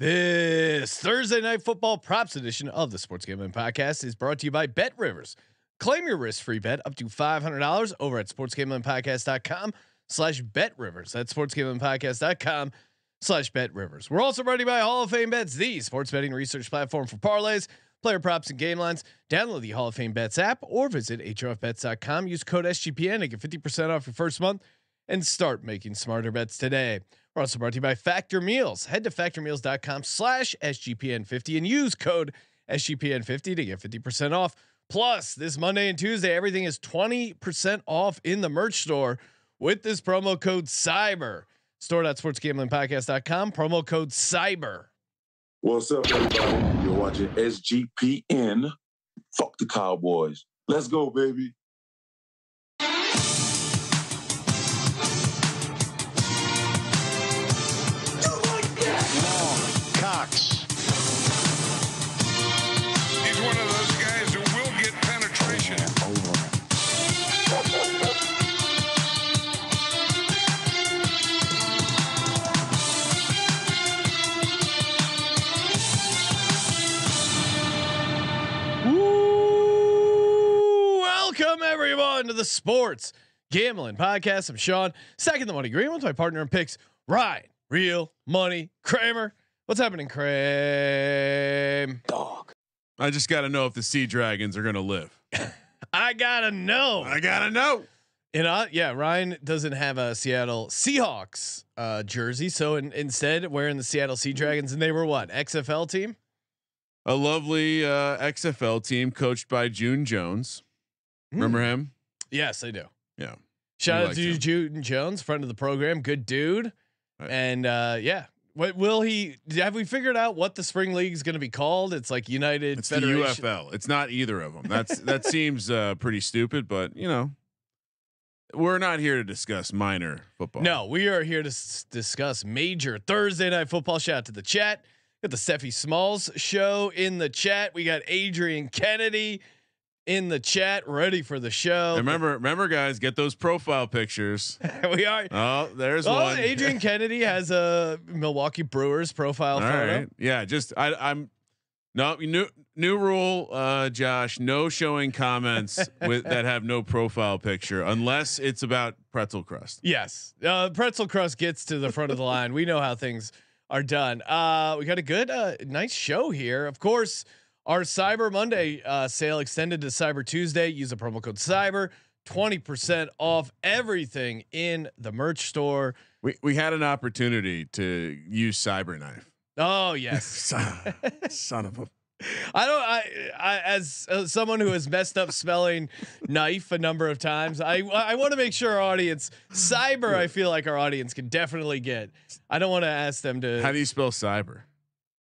This Thursday night football props edition of the Sports Gambling Podcast is brought to you by Bet Rivers. Claim your risk-free bet up to $500 over at sportsgamblingpodcast.com slash bet rivers. That's sportsgamblingpodcast.com slash bet rivers. We're also brought to you by Hall of Fame Bets, the sports betting research platform for parlays, player props, and game lines. Download the Hall of Fame Bets app or visit HOFBets.com. Use code SGPN to get 50% off your first month and start making smarter bets today. We're also brought to you by Factor Meals. Head to factormeals.com slash SGPN50 and use code SGPN50 to get 50% off. Plus, this Monday and Tuesday, everything is 20% off in the merch store with this promo code CYBER. Store.sportsgamblingpodcast.com, promo code CYBER. What's up, everybody? You're watching SGPN. Fuck the Cowboys. Let's go, baby. Everyone to the Sports Gambling Podcast. I'm Sean, second the money green with my partner in picks, Ryan, real money Kramer. What's happening, Kramer? Dog. I just got to know if the Sea Dragons are going to live. I gotta know. I got to know. You know, yeah, Ryan doesn't have a Seattle Seahawks uh, jersey, so in, instead wearing the Seattle Sea Dragons, and they were what XFL team. A lovely uh, XFL team coached by June Jones. Remember him? Yes, I do. Yeah. Shout out to him. June Jones, friend of the program, good dude. Right. And uh, yeah, what will he? Have we figured out what the spring league is going to be called? It's like United It's the UFL. It's not either of them. That's that seems uh, pretty stupid, but you know, we're not here to discuss minor football. No, we are here to s- discuss major Thursday night football. Shout out to the chat. Got the Steffi Smalls show in the chat. We got Adrian Kennedy in the chat, ready for the show. Remember, remember, guys, get those profile pictures. we are. Oh, there's Oh, one. Adrian Kennedy has a Milwaukee Brewers profile All photo. right. Yeah. Just I, I'm no new new rule, uh, Josh. No showing comments with that have no profile picture unless it's about pretzel crust. Yes. Uh, pretzel crust gets to the front of the line. We know how things are done. Uh, we got a good, uh, nice show here. Of course, our Cyber Monday uh, sale extended to Cyber Tuesday. Use the promo code Cyber. 20% off everything in the merch store. We we had an opportunity to use Cyberknife. Oh, yes. son, son of a. I don't. I, I as uh, someone who has messed up spelling knife a number of times, I I want to make sure our audience cyber. I feel like our audience can definitely get. I don't want to ask them to. How do you spell cyber?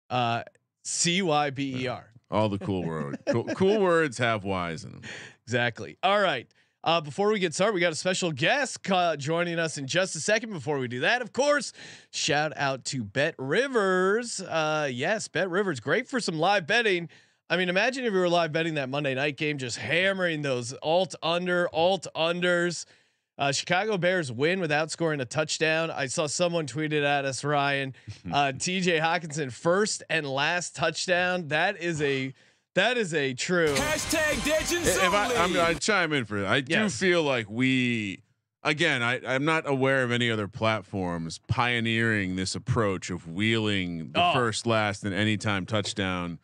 Uh, C Y B E R. All the cool words. Cool, cool words have Y's in them. Exactly. All right. Uh, before we get started, we got a special guest joining us in just a second. Before we do that, of course, shout out to Bet Rivers. Uh, yes, Bet Rivers, great for some live betting. I mean, imagine if you were live betting that Monday night game, just hammering those alt under, alt unders. Uh, Chicago Bears win without scoring a touchdown. I saw someone tweeted at us, Ryan. Uh, T.J. Hockenson first and last touchdown. That is a that is a true. Hashtag Legends If I, I'm. I chime in for that. I do feel like we, again, I, I'm not aware of any other platforms pioneering this approach of wheeling the Oh. first, last, and anytime touchdown.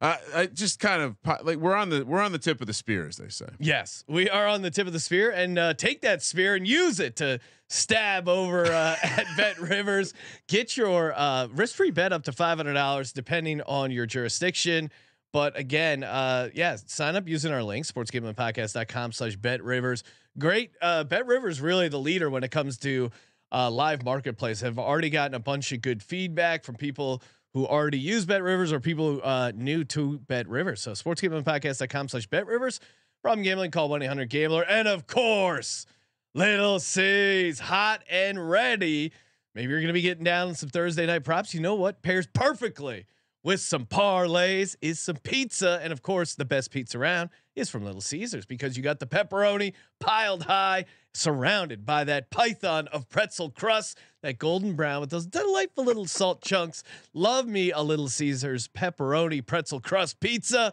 I, I just kind of like we're on the we're on the tip of the spear, as they say. Yes, we are on the tip of the spear, and uh, take that spear and use it to stab over uh, at Bet Rivers. Get your uh, risk-free bet up to five hundred dollars, depending on your jurisdiction. But again, uh, yeah, sign up using our link sportsgamblingpodcast.com slash bet rivers. Great. Uh, bet rivers really the leader when it comes to uh, live marketplace. Have already gotten a bunch of good feedback from people who already use Bet Rivers or people uh, new to Bet Rivers. So sportsgamblingpodcast.com slash bet rivers. Problem gambling, call 1 800 Gambler. And of course, Little C's hot and ready. Maybe you're going to be getting down some Thursday night props. You know what pairs perfectly with some parlays is some pizza. And of course, the best pizza around is from Little Caesars because you got the pepperoni piled high, surrounded by that python of pretzel crust that golden brown with those delightful little salt chunks. Love me a little Caesars pepperoni pretzel crust pizza.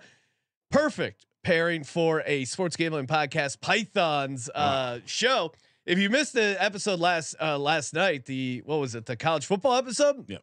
Perfect pairing for a sports gambling podcast Pythons uh, show. If you missed the episode last uh, last night, the what was it? The college football episode. Yep.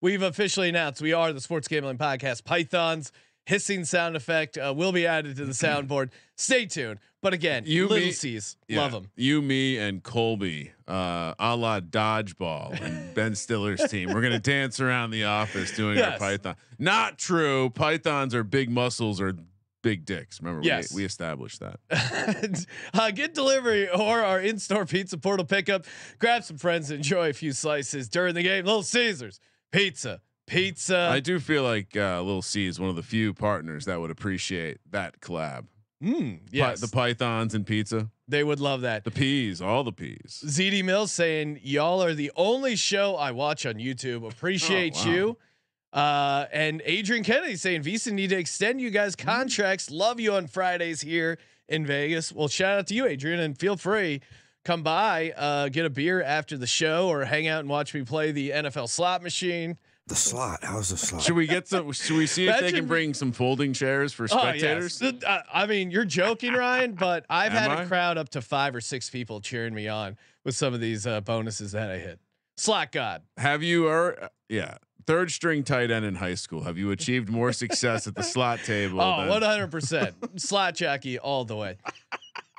We've officially announced we are the sports gambling podcast Pythons. Hissing sound effect uh, will be added to the soundboard. Stay tuned. But again, You, little me- C's, Yeah. love them. You, me, and Colby, uh, a la dodgeball and Ben Stiller's team. We're gonna dance around the office doing our Yes. python. Not true. Pythons are big muscles or big dicks. Remember, Yes. we, we established that. uh, get delivery or our in-store pizza portal pickup. Grab some friends, enjoy a few slices during the game. Little Caesars pizza, pizza. I do feel like uh, Little C is one of the few partners that would appreciate that collab. Mm, yes, the pythons and pizza, they would love that. the peas, all the peas. ZD Mills saying y'all are the only show I watch on YouTube. Appreciate Oh, wow. you. Uh, and Adrian Kennedy saying Visa need to extend you guys Mm. contracts. Love you on Fridays here in Vegas. Well, shout out to you, Adrian, and feel free come by, uh, get a beer after the show, or hang out and watch me play the NFL slot machine. The slot. How's the slot? Should we get some? Should we see if they can bring some folding chairs for spectators? Oh, spectators? yes. Uh, I mean, you're joking, Ryan, but I've Am had I? a crowd up to five or six people cheering me on with some of these uh, bonuses that I hit. Slot God. Have you or yeah, third string tight end in high school? Have you achieved more success at the slot table? Oh, 100%. Slot Jackie all the way.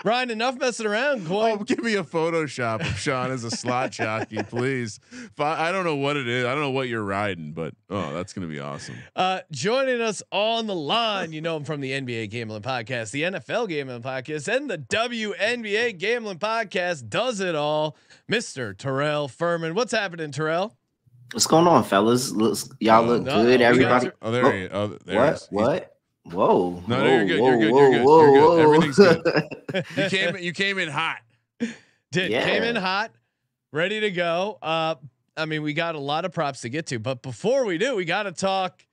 Ryan, enough messing around. Oh, give me a Photoshop of Sean as a slot jockey, please. I, I don't know what it is. I don't know what you're riding, but oh, that's gonna be awesome. Uh, joining us on the line, you know him from the NBA Gambling Podcast, the NFL Gambling Podcast, and the WNBA Gambling Podcast. Does it all, Mister Terrell Furman. What's happening, Terrell? What's going on, fellas? Looks y'all Oh, look no, good, everybody. are- Oh, there Oh, he. Oh, there he what? is. What? Whoa! No, no, whoa, you're good, Whoa, you're good, you're good, whoa, you're good. Everything's good. You came. You came in hot. Did Yeah. came in hot, ready to go. Uh, I mean, we got a lot of props to get to, but before we do, we got to talk.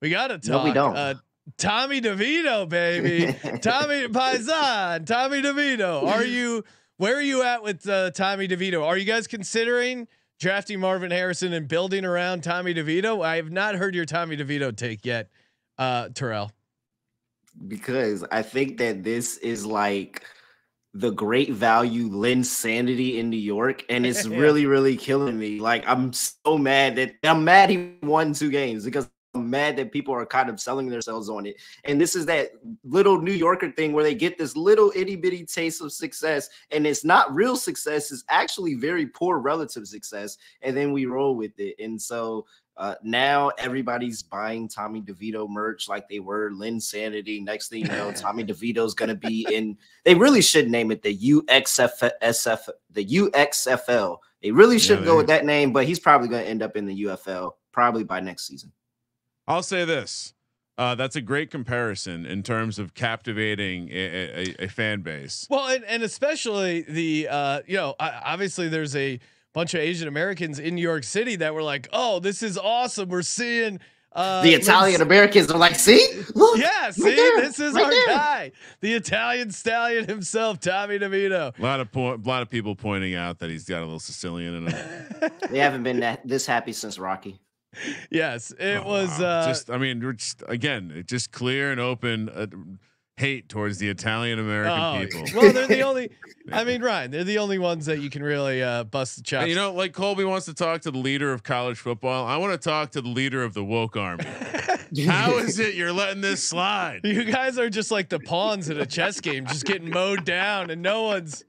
We got to talk. No, we don't. Uh, Tommy DeVito, baby. Tommy Paisan, Tommy DeVito. Are you where are you at with uh, Tommy DeVito? Are you guys considering drafting Marvin Harrison and building around Tommy DeVito? I have not heard your Tommy DeVito take yet, uh, Terrell. Because I think that this is like the great value Linsanity in New York, and it's really, really killing me. Like I'm so mad that I'm mad he won two games because I'm mad that people are kind of selling themselves on it. And this is that little New Yorker thing where they get this little itty bitty taste of success, and it's not real success, it's actually very poor relative success, and then we roll with it. And so uh, now everybody's buying Tommy DeVito merch like they were Linsanity. Next thing you know, Tommy DeVito's going to be in. They really should name it the UXFSF, the UXFL. They really should Yeah, go they- with that name, but he's probably going to end up in the UFL probably by next season. I'll say this. Uh, that's a great comparison in terms of captivating a, a, a- a fan base. Well, and, and especially the uh, you know, obviously there's a bunch of Asian Americans in New York City that were like, "Oh, this is awesome. We're seeing uh, the Italian Americans are like, see, look, Yeah, see, there, this is right our there." guy, the Italian stallion himself, Tommy DeVito. A lot of po- a lot of people pointing out that he's got a little Sicilian in him. they haven't been that this happy since Rocky. yes, it Oh, was. wow. Uh, just. I mean, we're just again, it just clear and open uh, hate towards the Italian American oh, people. well, they're the only. I mean, Ryan, they're the only ones that you can really uh, bust the chops. You know, like Colby wants to talk to the leader of college football. I want to talk to the leader of the woke army. How is it you're letting this slide? You guys are just like the pawns in a chess game, just getting mowed down, and no one's.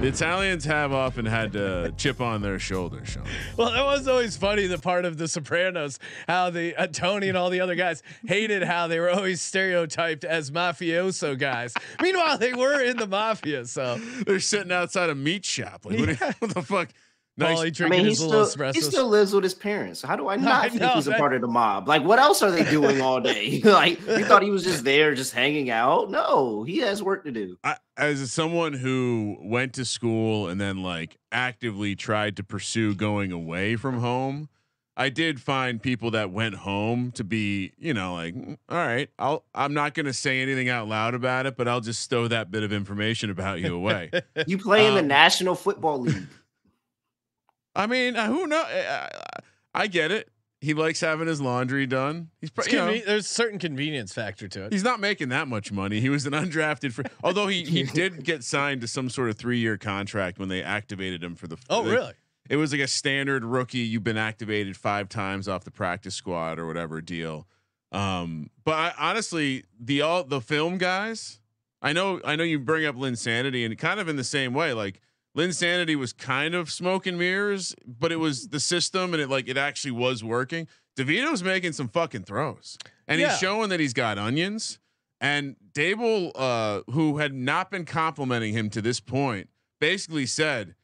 The Italians have often had to chip on their shoulder, Sean. Well, that was always funny. The part of The Sopranos, how the uh, Tony and all the other guys hated how they were always stereotyped as mafioso guys. Meanwhile, they were in the mafia. So They're sitting outside a meat shop. Like, what, do what the fuck? Nice. I drinking mean, he his little still, he still lives with his parents. How do I not think know, he's a part of the mob? Like, what else are they doing all day? like, you thought he was just there, just hanging out? No, he has work to do. I, as someone who went to school and then like actively tried to pursue going away from home, I did find people that went home to be, you know, like, "Mm, all right, I'll I'm not going to say anything out loud about it, but I'll just stow that bit of information about you away. You play in the Um, National Football League. I mean, uh, who know? I, I get it. He likes having his laundry done. He's probably you know, there's a certain convenience factor to it. he's not making that much money. He was an undrafted free. Although he he did get signed to some sort of three year contract when they activated him for the. Oh, they- really? It was like a standard rookie. You've been activated five times off the practice squad or whatever deal. Um, but I, honestly, the all the film guys, I know I know you bring up Linsanity and kind of in the same way. Like Linsanity was kind of smoke and mirrors, but it was the system and it like it actually was working. DeVito's making some fucking throws, and Yeah. he's showing that he's got onions. And Daboll, uh, who had not been complimenting him to this point, basically said,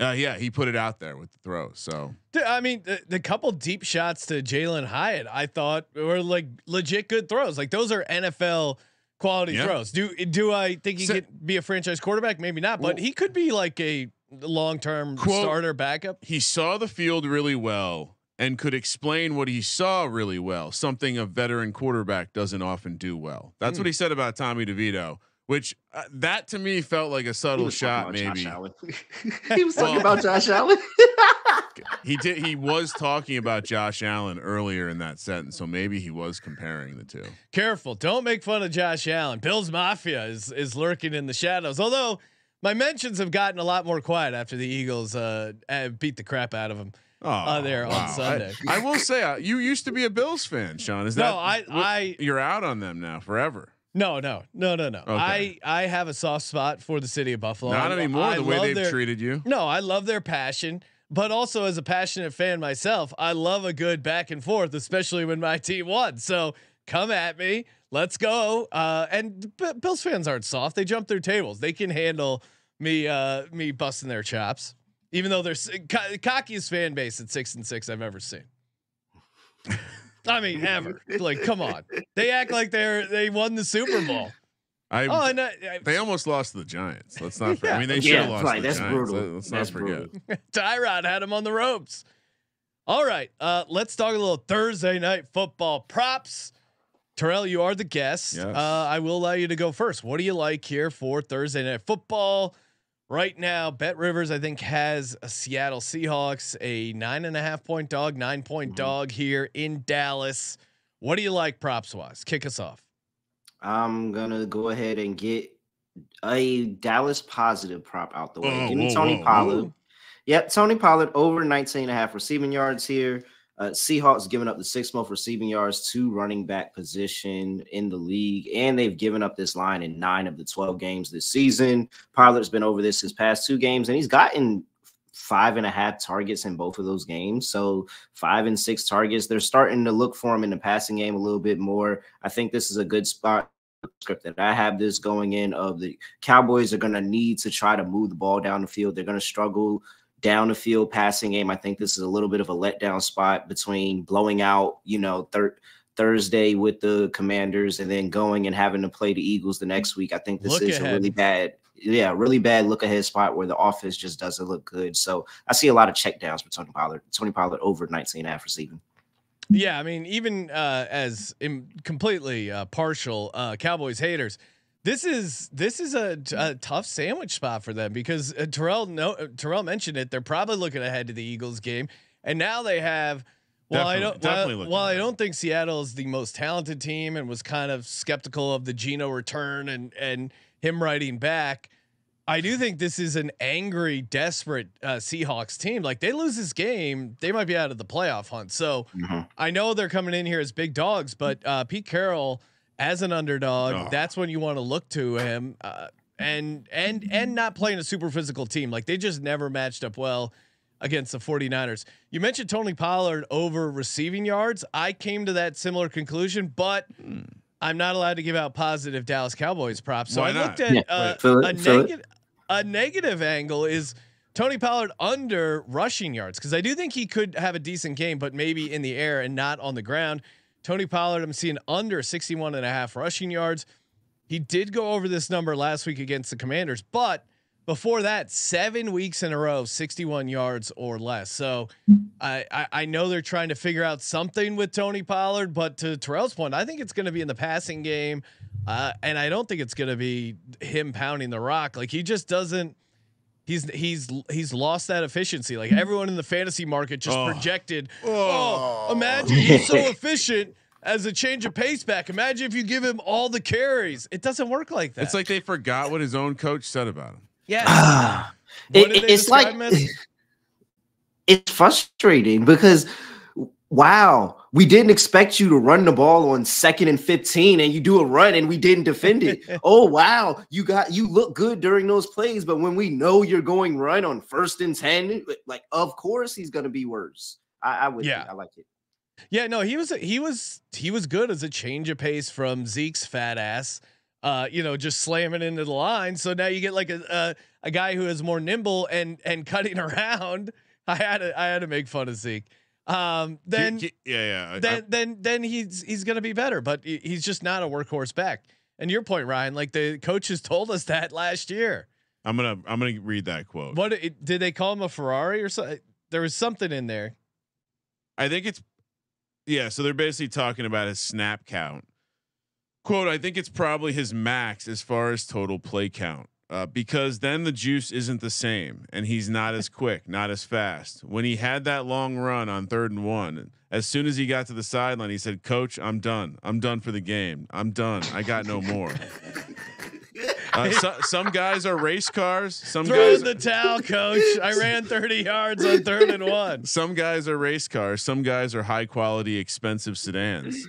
uh, "Yeah, he put it out there with the throw. So I mean, the, the couple deep shots to Jalin Hyatt, I thought were like legit good throws. Like those are NFL quality Yeah. throws. Do do I think he So- could be a franchise quarterback? Maybe not, but Well- he could be like a long term starter backup. he saw the field really well and could explain what he saw really well. Something a veteran quarterback doesn't often do well. That's what he said about Tommy DeVito. Which uh, that to me felt like a He subtle was talking shot, about Josh maybe. He was talking Well- about Josh Allen. He did. He was talking about Josh Allen earlier in that sentence, so maybe he was comparing the two. Careful, don't make fun of Josh Allen. Bills Mafia is is lurking in the shadows. Although my mentions have gotten a lot more quiet after the Eagles uh, uh, beat the crap out of him. Oh, Uh, there on. Sunday. I, I will say, uh, you used to be a Bills fan, Sean. Is that No, I- I- you're out on them now forever. No, no, no, no, no. Okay. I I have a soft spot for the city of Buffalo. Not anymore. I the way they've their- treated you. No, I love their passion, but also as a passionate fan myself, I love a good back and forth, especially when my team won. So come at me, let's go. Uh, and B- Bills fans aren't soft; they jump their tables. They can handle me uh, me busting their chops, even though they're cockiest fan base at six and six I've ever seen. I mean, ever. Like, come on. They act like they're they won the Super Bowl. I, Oh, and I, They almost lost to the Giants. Let's not. forget. I mean, they should Yeah, have lost right, the that's Giants. brutal. Let's That's not forget. brutal. Tyrod had him on the ropes. All right, uh, let's talk a little Thursday night football props. Terrell, you are the guest. Yes. Uh, I will allow you to go first. What do you like here for Thursday night football? Right now, Bet Rivers, I think, has a Seattle Seahawks, a nine and a half point dog, nine point Mhm. dog here in Dallas. What do you like props wise? Kick us off. I'm gonna go ahead and get a Dallas positive prop out the way. Whoa, Give me whoa, Tony whoa, Pollard. whoa. Yep, Tony Pollard over 19 and a half receiving yards here. Uh, Seahawks giving up the sixth most receiving yards to running back position in the league, and they've given up this line in nine of the 12 games this season. Pollard's been over this his past two games, and he's gotten five and a half targets in both of those games. So five and six targets. They're starting to look for him in the passing game a little bit more. I think this is a good spot script that I have this going in of the Cowboys are going to need to try to move the ball down the field. They're going to struggle down the field passing game. I think this is a little bit of a letdown spot between blowing out, you know, third Thursday with the Commanders and then going and having to play the Eagles the next week. I think this Look is ahead. a really bad, yeah, really bad look ahead spot where the offense just doesn't look good. So I see a lot of check downs for Tony Pollard. Tony Pollard over 19 and a half receiving. Yeah, I mean, even uh, as Im- completely uh, partial uh, Cowboys haters, this is this is a, a tough sandwich spot for them because uh, Terrell no uh, Terrell mentioned it. They're probably looking ahead to the Eagles game, and now they have. Well, I don't. While, looking I don't think Seattle is the most talented team, and was kind of skeptical of the Geno return and and him writing back. I do think this is an angry, desperate uh, Seahawks team. Like they lose this game, they might be out of the playoff hunt. So I know they're coming in here as big dogs, but uh, Pete Carroll as an underdog, Oh. that's when you want to look to him. Uh, and and and not playing a super physical team. Like they just never matched up well against the 49ers. You mentioned Tony Pollard over receiving yards. I came to that similar conclusion, but I'm not allowed to give out positive Dallas Cowboys props. So Why I looked not? at Yeah, uh, wait, fill a it, fill it. negative a negative angle is Tony Pollard under rushing yards because I do think he could have a decent game, but maybe in the air and not on the ground. Tony Pollard, I'm seeing under 61 and a half rushing yards. He did go over this number last week against the Commanders, but before that, seven weeks in a row, 61 yards or less. So I, I, I know they're trying to figure out something with Tony Pollard, but to Terrell's point, I think it's going to be in the passing game. Uh, and I don't think it's going to be him pounding the rock. Like he just doesn't. He's he's he's lost that efficiency. Like everyone in the fantasy market just Oh. projected. Oh, imagine he's so efficient as a change of pace back. Imagine if you give him all the carries. It doesn't work like that. It's like they forgot what his own coach said about him. Yeah, Ah, it- it's like as? it's frustrating because wow, we didn't expect you to run the ball on second and 15 and you do a run and we didn't defend it. oh wow, you got you look good during those plays, but when we know you're going run on first and 10, like of course he's gonna be worse. I, I would Yeah. I like it. Yeah, no, he was he was he was good as a change of pace from Zeke's fat ass. Uh, you know, just slamming into the line. So now you get like a a, a guy who is more nimble and and cutting around. I had to I had to make fun of Zeke. Um, then He- he- yeah, yeah. I- then then then he's he's gonna be better, but he's just not a workhorse back. And your point, Ryan, like the coaches told us that last year. I, am gonna I'm gonna read that quote. What it, did they call him a Ferrari or something? There was something in there. I think it's yeah. So they're basically talking about his snap count. Quote: I think it's probably his max as far as total play count. Uh, because then the juice isn't the same, and he's not as quick, not as fast. When he had that long run on third and one, as soon as he got to the sideline, he said, "Coach, I'm done. I'm done for the game. I'm done. I got no more." Uh, so, some guys are race cars. Some Throw guys in the towel, coach. I ran 30 yards on third and one. some guys are race cars. Some guys are high quality, expensive sedans.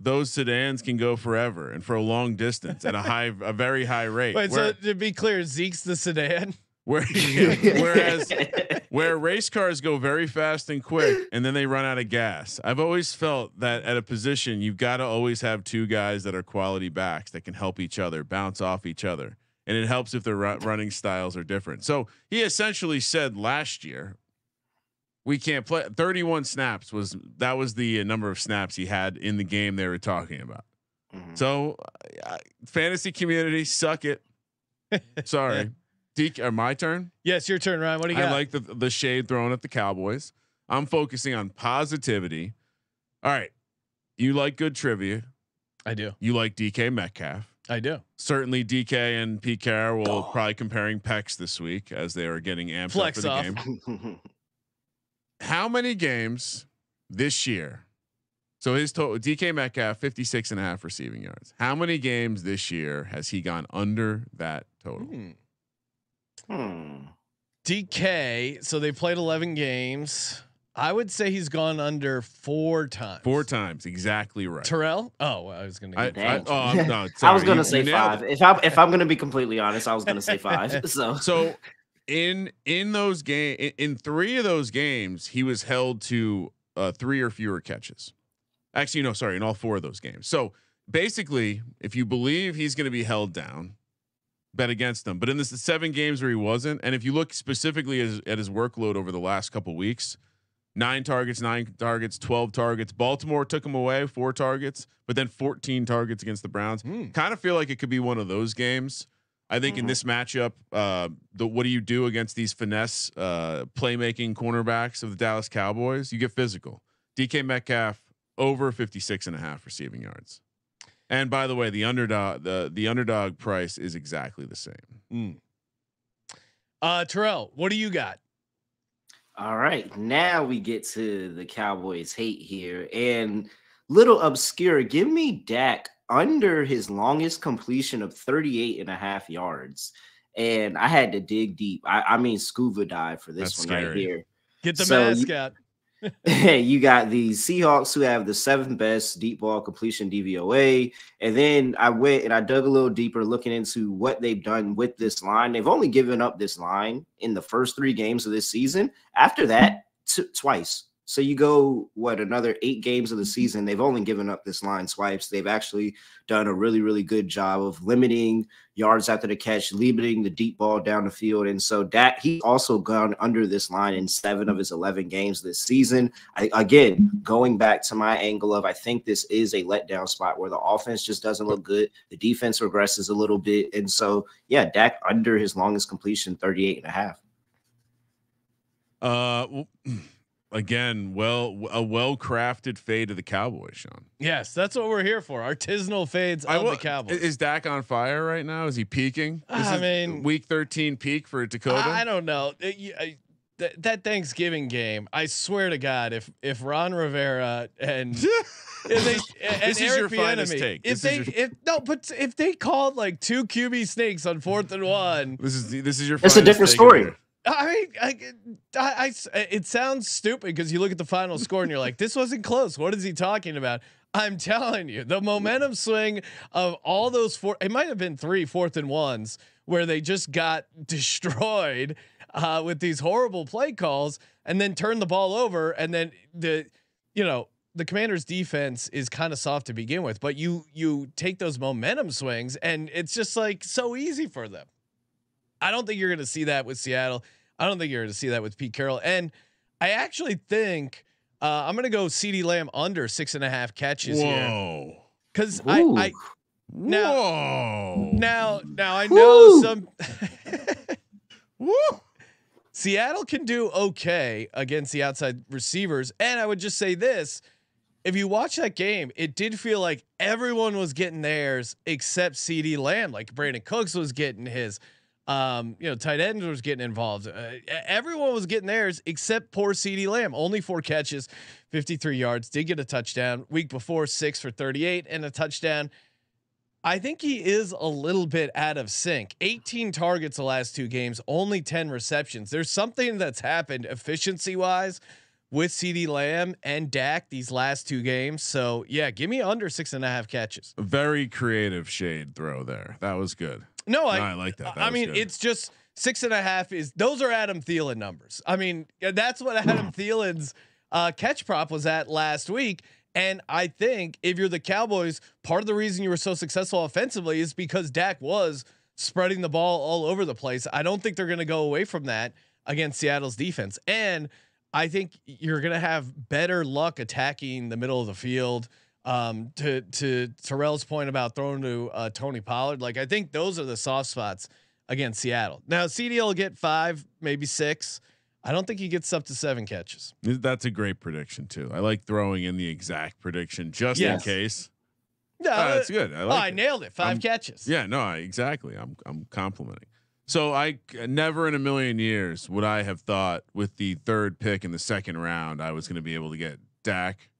Those sedans can go forever and for a long distance at a high, a very high rate. Wait, Where- so to be clear, Zeke's the sedan. where, yeah, whereas where race cars go very fast and quick and then they run out of gas. I've always felt that at a position you've got to always have two guys that are quality backs that can help each other, bounce off each other. And it helps if their running styles are different. So he essentially said last year we can't play 31 snaps was that was the uh, number of snaps he had in the game they were talking about. Mhm. So uh, fantasy community suck it. Sorry. Deke, uh, my turn. Yes, your turn, Ryan. What do you got? I like the the shade thrown at the Cowboys. I'm focusing on positivity. All right. You like good trivia. I do. You like DK Metcalf. I do. Certainly DK and Pete Carroll will probably comparing pecs this week as they are getting amped Flex up for the off. game. How many games this year? So his total DK Metcalf 56 and a half receiving yards. How many games this year has he gone under that total? Hmm. Hmm. DK. So they played 11 games. I would say he's gone under four times. Four times, exactly right. Terrell. Oh, well, I was gonna. I, I, oh, I'm- no, I was gonna say five. it. If I if I'm gonna be completely honest, I was gonna say five. So So in in those game in, in three of those games, he was held to uh, three or fewer catches. Actually, no, sorry, in all four of those games. So basically, if you believe he's going to be held down, bet against them. But in this the seven games where he wasn't, and if you look specifically as, at his workload over the last couple weeks, nine targets, nine targets, twelve targets. Baltimore took him away, four targets, but then fourteen targets against the Browns. Hmm. Kind of feel like it could be one of those games. I think in Mhm. this matchup, uh, the what do you do against these finesse uh, playmaking cornerbacks of the Dallas Cowboys? You get physical. DK Metcalf over 56 and a half receiving yards. And by the way, the underdog the the underdog price is exactly the same. Hmm. Uh, Terrell, what do you got? All right, now we get to the Cowboys hate here and little obscure. Give me Dak under his longest completion of 38 and a half yards. And I had to dig deep. I, I mean, scuba dive for this That's one right here. Get the So mask you- out. you got the Seahawks who have the seventh best deep ball completion DVOA. And then I went and I dug a little deeper looking into what they've done with this line. They've only given up this line in the first three games of this season. After that, twice. So you go what another eight games of the season. They've only given up this line swipes. They've actually done a really, really good job of limiting yards after the catch, limiting the deep ball down the field. And so Dak, he also gone under this line in seven of his 11 games this season. I, again, going back to my angle of I think this is a letdown spot where the offense just doesn't look good. The defense regresses a little bit. And so, yeah, Dak under his longest completion, 38 and a half. Uh, w- again, well, a well crafted fade of the Cowboys, Sean. Yes, that's what we're here for. Artisanal fades I of will- the Cowboys. Is Dak on fire right now? Is he peaking? Ah, this I is mean- week 13 peak for Dakota. I, I don't know. It- I- that, that Thanksgiving game, I swear to God, if if Ron Rivera and if they and This is Eric your finest Bieniemy, take. if This they your- if no, but if they called like two QB sneaks on fourth and one, this is this is your. It's a different story. the year. I mean, I, I, I- it sounds stupid because you look at the final score and you're like, this wasn't close. What is he talking about? I'm telling you, the momentum swing of all those four, it might have been three fourth and ones where they just got destroyed uh, with these horrible play calls and then turned the ball over. And then the, you know, the commander's defense is kind of soft to begin with, but you, you take those momentum swings and it's just like so easy for them. I don't think you're going to see that with Seattle. I don't think you're going to see that with Pete Carroll. And I actually think uh, I'm going to go CeeDee Lamb under six and a half catches here because I, I Now- Whoa. now now I know Woo. some Woo. Seattle can do okay against the outside receivers. And I would just say this if you watch that game, it did feel like everyone was getting theirs except CeeDee Lamb. Like Brandin Cooks was getting his. Um, you know, tight ends was getting involved. Uh, everyone was getting theirs except poor CeeDee Lamb. Only four catches, 53 yards. Did get a touchdown. Week before, six for 38 and a touchdown. I think he is a little bit out of sync. 18 targets the last two games, only 10 receptions. There's something that's happened efficiency wise with CeeDee Lamb and Dak these last two games. So yeah, give me under six and a half catches. Very creative shade throw there. That was good. No, No, I, I like that. That I mean, good. it's just six and a half is those are Adam Thielen numbers. I mean, that's what Adam Thielen's uh, catch prop was at last week. And I think if you're the Cowboys, part of the reason you were so successful offensively is because Dak was spreading the ball all over the place. I don't think they're going to go away from that against Seattle's defense. And I think you're going to have better luck attacking the middle of the field. Um, to to Terrell's point about throwing to uh, Tony Pollard, like I think those are the soft spots against Seattle. Now CeeDee will get five, maybe six. I don't think he gets up to seven catches. That's a great prediction too. I like throwing in the exact prediction just Yes. in case. No, Oh, that's good. I oh, like I it. nailed it. 5 I'm- catches. Yeah, no, I, exactly. I'm I'm complimenting. So I never in a million years would I have thought with the third pick in the second round I was going to be able to get Dak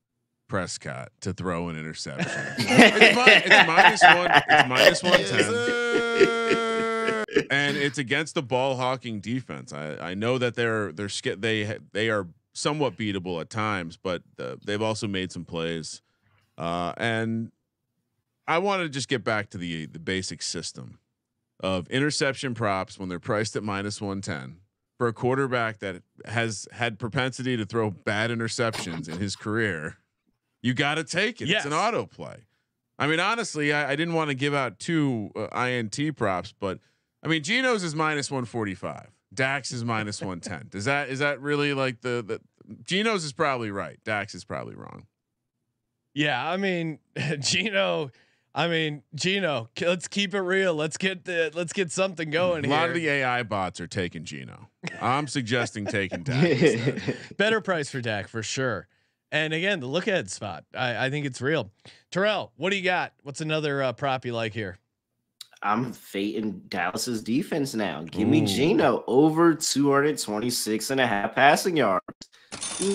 Prescott to throw an interception. it's, it's minus one. It's minus one ten, and it's against the ball hawking defense. I I know that they're they're they they are somewhat beatable at times, but uh, they've also made some plays, uh, and I want to just get back to the the basic system of interception props when they're priced at minus 110 for a quarterback that has had propensity to throw bad interceptions in his career. You got to take it. Yes. It's an auto play. I mean, honestly, I, I didn't want to give out two uh, INT props, but I mean, Geno's is minus 145. Dax is minus 110. Does that is that really like the the Geno's is probably right. Dax is probably wrong. Yeah, I mean, Geno. I mean, Geno. Let's keep it real. Let's get the let's get something going here. A here. lot of the AI bots are taking Geno. I'm suggesting taking Dax. Better price for Dak for sure. And again, the look ahead spot. I, I think it's real. Terrell, what do you got? What's another uh, prop you like here? I'm fading Dallas's defense now. Give me Geno over 226 and a half passing yards.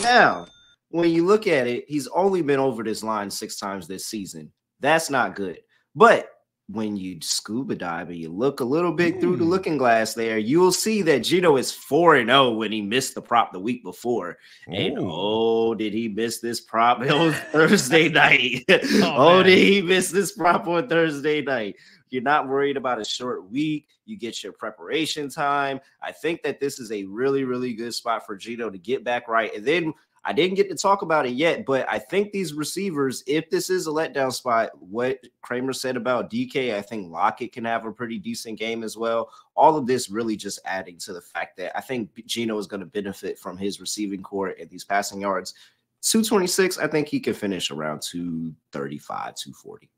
Now, when you look at it, he's only been over this line six times this season. That's not good. But when you scuba dive and you look a little bit through the Mm. looking glass there, you'll see that Geno is 4 and 0 when he missed the prop the week before. And oh, did he miss this prop on Thursday night? Oh, oh, did he miss this prop on Thursday night? You're not worried about a short week. You get your preparation time. I think that this is a really, really good spot for Geno to get back right. And then I didn't get to talk about it yet, but I think these receivers, if this is a letdown spot, what Kramer said about DK, I think Lockett can have a pretty decent game as well. All of this really just adding to the fact that I think Geno is going to benefit from his receiving corps and these passing yards. 226, I think he can finish around 235, 240.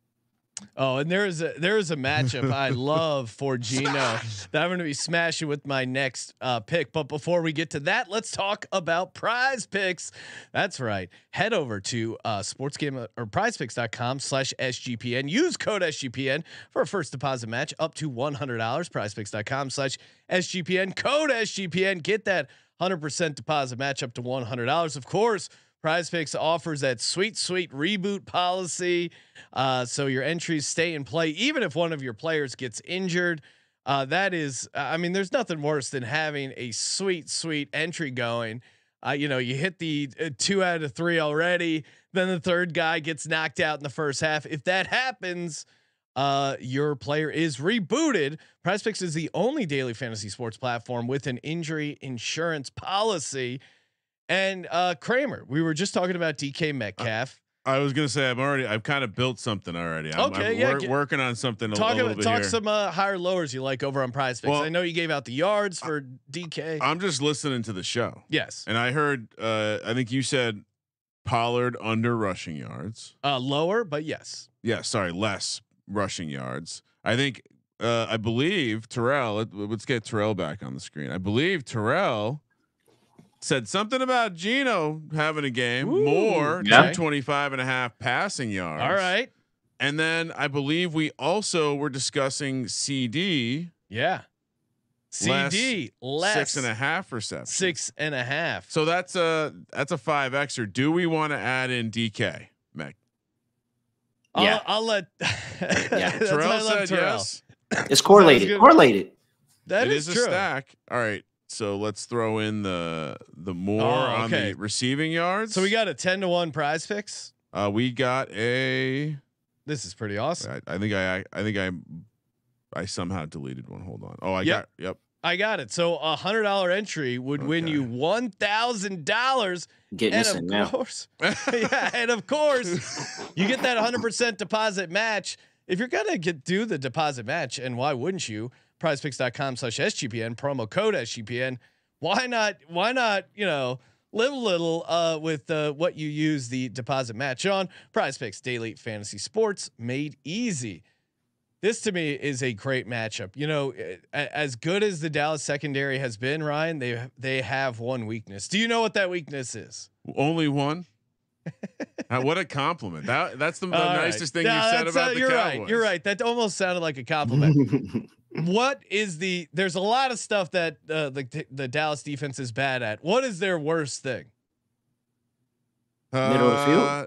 Oh, and there is a there is a matchup I love for Geno that I'm going to be smashing with my next uh, pick. But before we get to that, let's talk about Prize Picks. That's right. Head over to uh, sportsgame or PrizePicks.com slash SGPN. Use code SGPN for a first deposit match up to $100. PrizePicks.com slash SGPN. Code SGPN. Get that 100% deposit match up to $100. Of course. Prize Picks offers that sweet, sweet reboot policy, uh, so your entries stay in play even if one of your players gets injured. Uh, that is, I mean, there's nothing worse than having a sweet, sweet entry going. Uh, you know, you hit the uh, two out of three already, then the third guy gets knocked out in the first half. If that happens, uh, your player is rebooted. Prize Picks is the only daily fantasy sports platform with an injury insurance policy. And uh, Kramer, we were just talking about DK Metcalf. I was gonna say I'm already. I've kind of built something already. I'm, Okay, I'm yeah, wor- get- working on something. A, talk a little about, bit talk here. some uh, higher lowers you like over on Prize Picks. Well, I know you gave out the yards for DK. I'm just listening to the show, yes, and I heard. Uh, I think you said Pollard under rushing yards. uh, lower, but yes. Yeah, sorry, less rushing yards. I think. Uh, I believe Terrell. Let, let's get Terrell back on the screen. I believe Terrell said something about Geno having a game Ooh, more yeah. 225 and a half passing yards. All right. And then I believe we also were discussing CeeDee Yeah. CeeDee less six and a half receptions. six and a half. So that's a that's a five X. Or do we want to add in DK? Mac Yeah. I'll, I'll let. That's why I Terrell said Terrell. yes. It's correlated. good. Correlated. That It is, true. a stack. All right. So let's throw in the the more Oh, on the receiving yards. So we got a ten to one Prize Picks. uh we got a This is pretty awesome. I, I think I I think I I somehow deleted one. Hold on. Oh, I Yep. got yep. I got it. So a hundred dollar entry would win you one thousand dollars, Getting and this of in now. course, yeah, and of course, you get that hundred percent deposit match. If you're gonna get do the deposit match, and why wouldn't you? PrizePicks.com slash SGPN promo code SGPN. Why not? Why not? You know, live a little uh, with uh, what you use the deposit match on. Prize Picks Daily Fantasy Sports made easy. This to me is a great matchup. You know, a- a- as good as the Dallas secondary has been, Ryan, they they have one weakness. Do you know what that weakness is? Only one. Uh, what a compliment. That that's the, the All right. nicest thing No, you said about uh, the you're Cowboys. right. You're right. That almost sounded like a compliment. what is the? There's a lot of stuff that uh, the the Dallas defense is bad at. What is their worst thing? Middle of the field? Uh,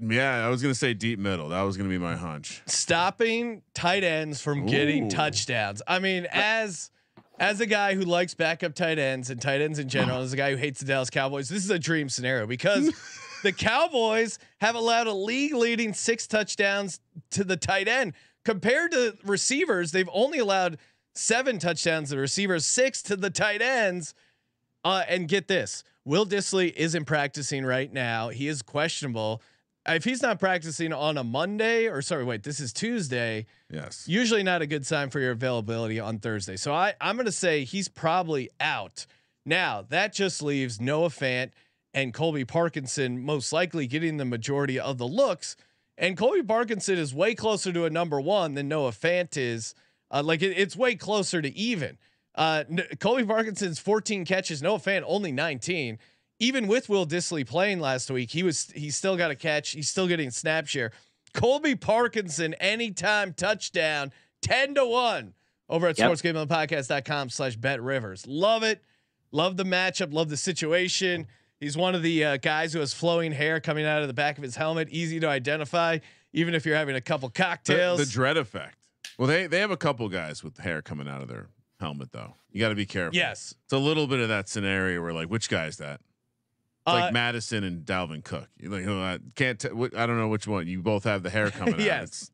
Yeah, I was gonna say deep middle. That was gonna be my hunch. Stopping tight ends from getting Ooh. touchdowns. I mean, as as a guy who likes backup tight ends and tight ends in general, as a guy who hates the Dallas Cowboys, this is a dream scenario because the Cowboys have allowed a league leading six touchdowns to the tight end compared to receivers. They've only allowed seven touchdowns to the receivers, six to the tight ends. Uh, and get this, Will Dissly isn't practicing right now. He is questionable. If he's not practicing on a Monday, or sorry, wait, this is Tuesday. Yes. Usually not a good sign for your availability on Thursday. So I, I'm going to say he's probably out. Now that just leaves Noah Fant and Colby Parkinson most likely getting the majority of the looks. And Colby Parkinson is way closer to a number one than Noah Fant is. Uh, like it, it's way closer to even. Uh, N- Colby Parkinson's 14 catches, Noah Fant only 19. Even with Will Dissly playing last week, he was he still got a catch. He's still getting snap share. Colby Parkinson, anytime touchdown, 10 to 1 over at Yep. sportsgamingpodcast.com slash bet rivers. Love it. Love the matchup. Love the situation. He's one of the uh, guys who has flowing hair coming out of the back of his helmet, easy to identify, even if you're having a couple cocktails. the dread effect. Well, they they have a couple guys with hair coming out of their helmet though. You got to be careful. yes. It's a little bit of that scenario where like, which guy's that? It's Uh, like Madison and Dalvin Cook. You're like, oh, I can't. T- wh- I don't know which one. You both have the hair coming out. Yes. It's-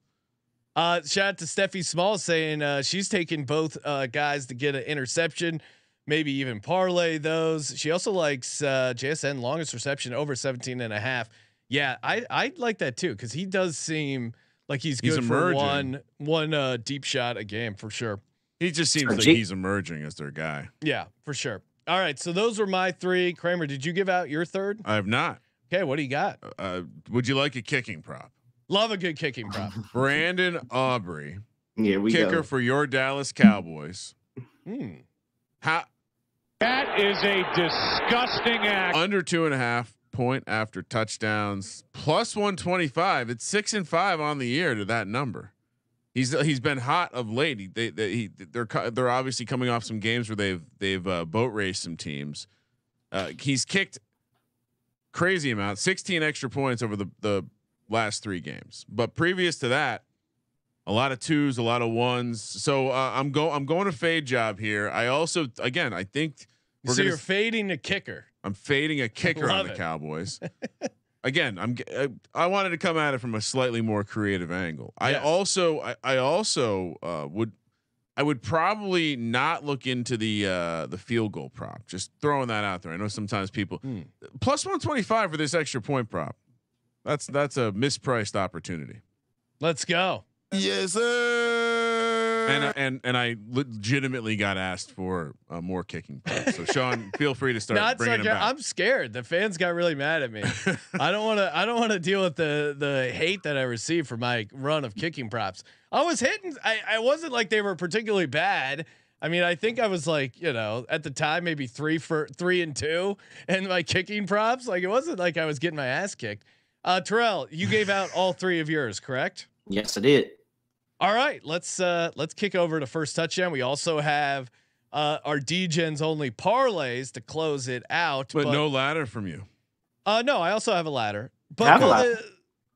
Uh, shout out to Steffi Small saying uh, she's taking both uh, guys to get an interception, maybe even parlay those. She also likes uh, JSN longest reception over 17 and a half. Yeah, I I like that too because he does seem like he's He's good for emerging. one one uh, deep shot a game for sure. He just seems like he's emerging as their guy. Yeah, for sure. All right, so those were my three. Kramer, did you give out your third? I have not. Okay, what do you got? Uh, would you like a kicking prop? Love a good kicking prop. Brandon Aubrey, Here we kicker go. for your Dallas Cowboys. Hmm. How That is a disgusting act. under two and a half point after touchdowns plus 125 it's six and five on the year to that number. He's he's been hot of late. He, they, they he, they're they're obviously coming off some games where they've they've uh, boat raced some teams. Uh, he's kicked crazy amount 16 extra points over the the last three games. But previous to that a lot of twos a lot of ones. So uh, i'm go i'm going to fade job here. I also again i think we're so gonna you're fading a kicker. I'm fading a kicker on the it. Cowboys. Again, I'm I, I wanted to come at it from a slightly more creative angle. I also I, I also uh, would I would probably not look into the uh, the field goal prop. Just throwing that out there. I know sometimes people Hmm. plus 125 for this extra point prop. That's that's a mispriced opportunity. Let's go. Yes, sir. And I- and and I legitimately got asked for uh, more kicking props. So Sean, feel free to start Not bringing them. I'm scared. The fans got really mad at me. I don't want to. I don't want to deal with the the hate that I received for my run of kicking props. I was hitting. I I wasn't like they were particularly bad. I mean, I think I was like, you know, at the time maybe three for three and two, and my kicking props. Like it wasn't like I was getting my ass kicked. Uh, Terrell, you gave out all three of yours, correct? Yes, I did. All right, let's uh let's kick over to first touchdown. We also have uh our Degens only parlays to close it out. but no ladder from you. uh no, I also have a ladder. But Have a ladder.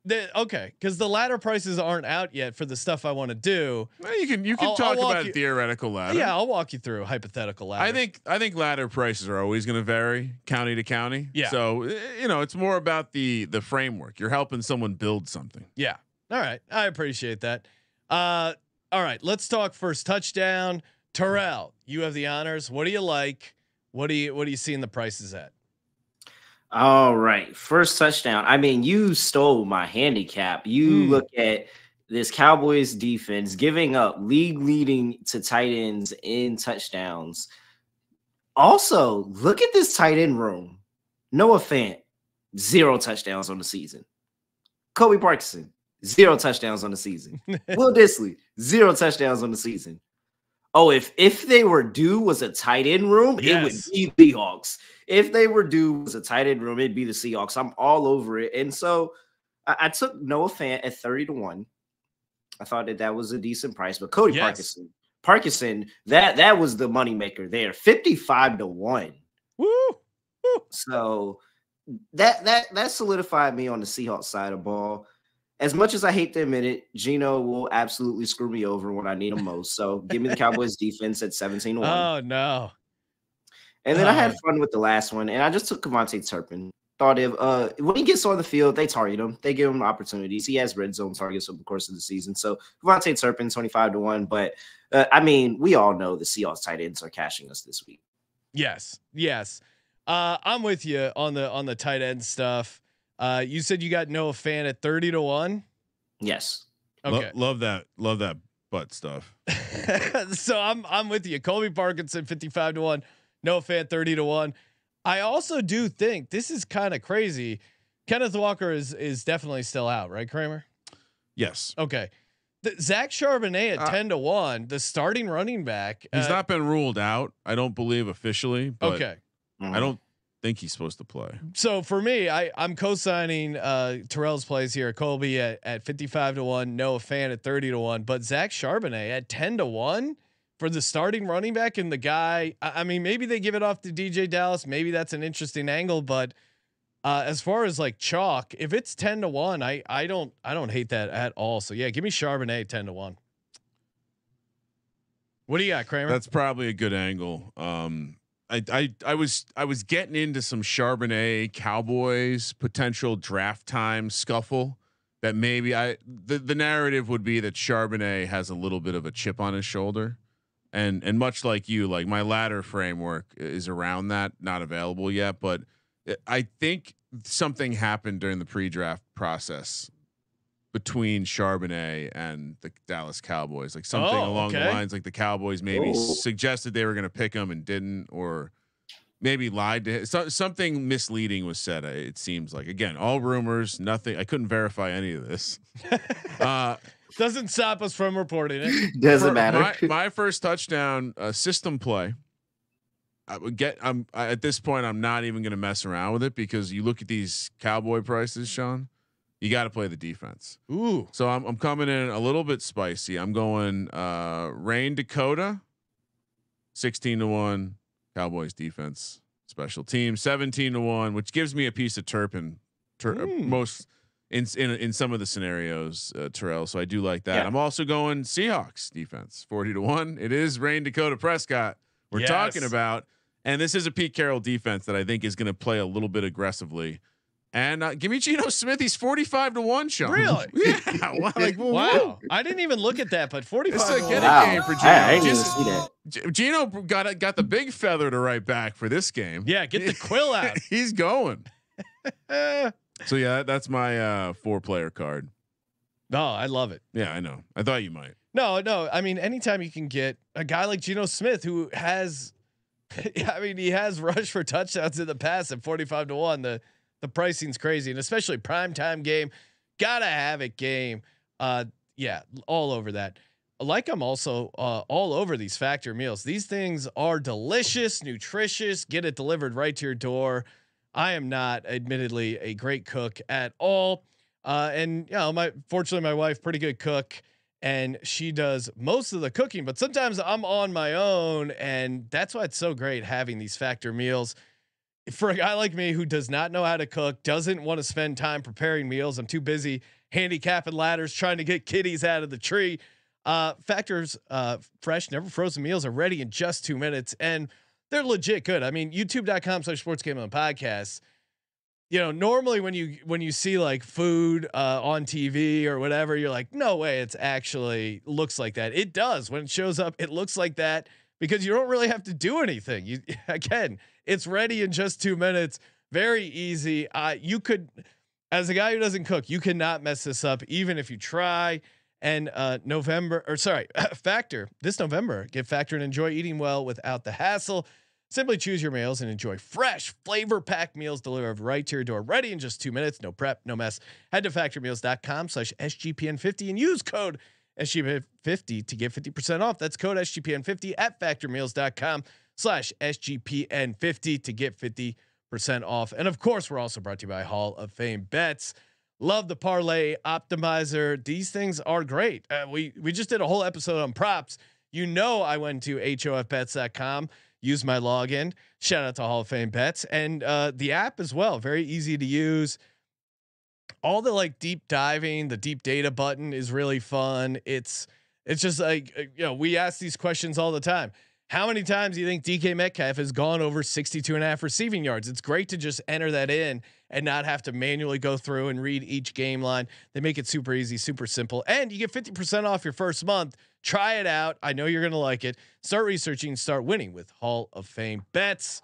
the, the okay, because the ladder prices aren't out yet for the stuff I want to do. Well, you can you can I'll- talk I'll about you- theoretical ladder. Yeah, I'll walk you through hypothetical ladder. I think I think ladder prices are always going to vary county to county. Yeah. So eh, you know, it's more about the the framework. You're helping someone build something. Yeah. All right. I appreciate that. Uh all right, let's talk first touchdown. Terrell, you have the honors. What do you like? What do you what do you seeing the prices at? All right, first touchdown. I mean, you stole my handicap. You Hmm. look at this Cowboys defense giving up league leading to tight ends in touchdowns. Also, look at this tight end room. Noah Fant, zero touchdowns on the season. Colby Parkinson, zero touchdowns on the season. Will Dissly, zero touchdowns on the season. Oh, if if they were due was a tight end room, Yes. it would be the Hawks. If they were due was a tight end room, it'd be the Seahawks. I'm all over it. And so I, I took Noah Fant at 30 to 1. I thought that that was a decent price, but Colby Yes. Parkinson, Parkinson, that that was the moneymaker there, 55 to 1. Woo! So that that that solidified me on the Seahawks side of ball. As much as I hate to admit it, Geno will absolutely screw me over when I need him most. So give me the Cowboys defense at 17 1. Oh no. And then I had Oh. fun with the last one, and I just took Devontae Turpin. Thought if uh when he gets on the field, they target him, they give him opportunities. He has red zone targets over the course of the season. So Devontae Turpin, 25 to 1. But uh, I mean, we all know the Seahawks tight ends are cashing us this week. Yes. Yes. Uh, I'm with you on the on the tight end stuff. Uh, you said you got Noah Fant at 30 to 1. Yes. Lo- Okay. love that. Love that butt stuff. so I'm I'm with you. Colby Parkinson 55 to 1, Noah Fant 30 to 1. I also do think this is kind of crazy. Kenneth Walker is is definitely still out, right, Kramer? Yes. Okay. The, Zach Charbonnet at Uh, 10 to 1, the starting running back. He's uh, not been ruled out. I don't believe officially, but okay. I don't think he's supposed to play. So for me, I I'm co-signing uh Terrell's plays here. Colby at, at 55 to 1, Noah Fant at 30 to 1, but Zach Charbonnet at 10 to 1 for the starting running back and the guy. I, I mean, maybe they give it off to DJ Dallas. Maybe that's an interesting angle, but uh, as far as like chalk, if it's 10 to 1, I I don't I don't hate that at all. So yeah, give me Charbonnet 10 to 1. What do you got, Kramer? That's probably a good angle. Um, I, I I was I was getting into some Charbonnet Cowboys potential draft time scuffle. That maybe I the the narrative would be that Charbonnet has a little bit of a chip on his shoulder, and and much like you, like my ladder framework is around that, not available yet. But eh, I think something happened during the pre-draft process between Charbonnet and the Dallas Cowboys, like something Oh, along the lines like the Cowboys maybe Oh. suggested they were going to pick him and didn't, or maybe lied to so, something misleading was said. uh, It seems like again, all rumors, nothing. I couldn't verify any of this. uh, Doesn't stop us from reporting it. Doesn't for matter. My, my first touchdown, uh, system play. I would get. I'm I, at this point. I'm not even going to mess around with it because you look at these cowboy prices, Sean. You got to play the defense. Ooh. So I'm I'm coming in a little bit spicy. I'm going uh Rayne Dakota, sixteen to one. Cowboys defense, special team, seventeen to one, which gives me a piece of Turpin. Tur- uh, Mm. most in in in some of the scenarios, uh, Terrell. So I do like that. Yeah. I'm also going Seahawks defense, forty to one. It is Rayne Dakota Prescott. We're talking about, and this is a Pete Carroll defense that I think is going to play a little bit aggressively. And uh, give me Geno Smith. He's forty-five to one. Sean. Really? Yeah. Wow. Like, whoa, Wow. I didn't even look at that, but 45. It's a to get one. it wow. game for I, I didn't even Just- see that. G- Geno got it- got the big feather to write back for this game. Yeah, get the quill out. He's going. So yeah, that's my uh, four player card. no, I love it. Yeah, I know. I thought you might. No, no. I mean, anytime you can get a guy like Geno Smith who has, I mean, he has rushed for touchdowns in the past at 45 to 1. The the pricing's crazy. And especially prime time game. Gotta have it game. Uh yeah, all over that. Like I'm also uh, all over these factor meals. These things are delicious, nutritious, get it delivered right to your door. I am not admittedly a great cook at all. Uh, and you know, my fortunately my wife pretty good cook and she does most of the cooking, but sometimes I'm on my own and that's why it's so great having these factor meals. For a guy like me who does not know how to cook, doesn't want to spend time preparing meals, I'm too busy handicapping ladders trying to get kitties out of the tree. Uh, Factors uh, fresh, never frozen meals are ready in just two minutes, and they're legit good. I mean, YouTube.com slash Sports Gambling Podcast. You know, normally when you when you see like food uh, on TV or whatever, you're like, no way, it's actually looks like that. It does when it shows up. It looks like that because you don't really have to do anything. You again, it's ready in just two minutes. Very easy. Uh, you could, as a guy who doesn't cook, you cannot mess this up, even if you try and uh November or sorry, Factor this November. Get Factor and enjoy eating well without the hassle. Simply choose your meals and enjoy fresh, flavor packed meals delivered right to your door, ready in just two minutes. No prep, no mess. Head to factormeals.com slash SGPN50 and use code SGPN50 to get 50% off. That's code SGPN50 at factormeals.com slash SGPN50 to get 50% off. And of course, we're also brought to you by Hall of Fame Bets. Love the parlay optimizer. These things are great. Uh, we we just did a whole episode on props. You know, I went to hofbets.com, used my login. Shout out to Hall of Fame Bets and uh, the app as well. Very easy to use. All the like deep diving, the deep data button is really fun. It's it's just like uh, you know, we ask these questions all the time. How many times do you think DK Metcalf has gone over 62 and a half receiving yards? It's great to just enter that in and not have to manually go through and read each game line. They make it super easy, super simple, and you get 50% off your first month. Try it out. I know you're going to like it. Start researching, start winning with Hall of Fame bets.